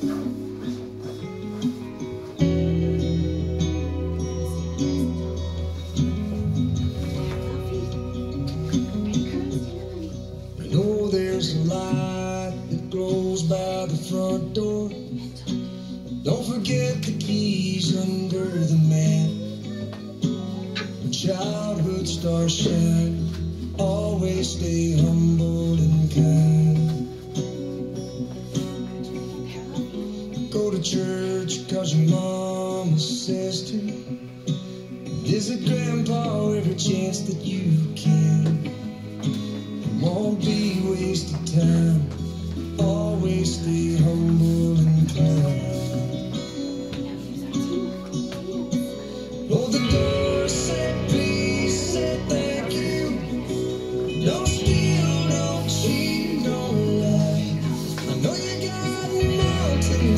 I know there's a light that glows by the front door. Don't forget the keys under the mat. When childhood stars shine, always stay humble and kind. Go to church cause your mama says to. Visit grandpa every chance that you can. It won't be wasted time.